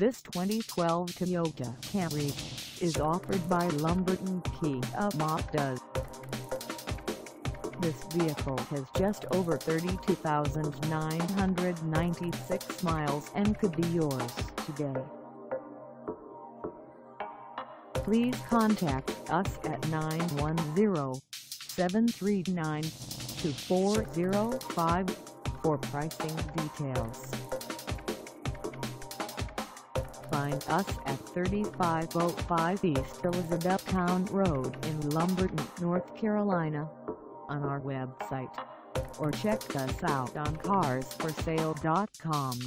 This 2012 Toyota Camry is offered by Lumberton Kia Mazda. This vehicle has just over 32,996 miles and could be yours today. Please contact us at 910-739-2405 for pricing details. Find us at 3505 East Elizabethtown Road in Lumberton, North Carolina on our website or check us out on carsforsale.com.